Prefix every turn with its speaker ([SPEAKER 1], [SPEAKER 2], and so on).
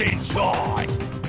[SPEAKER 1] Enjoy. inside!